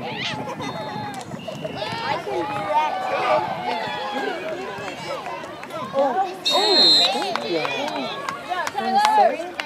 I can do that too. Oh, oh, thank you. I'm sorry.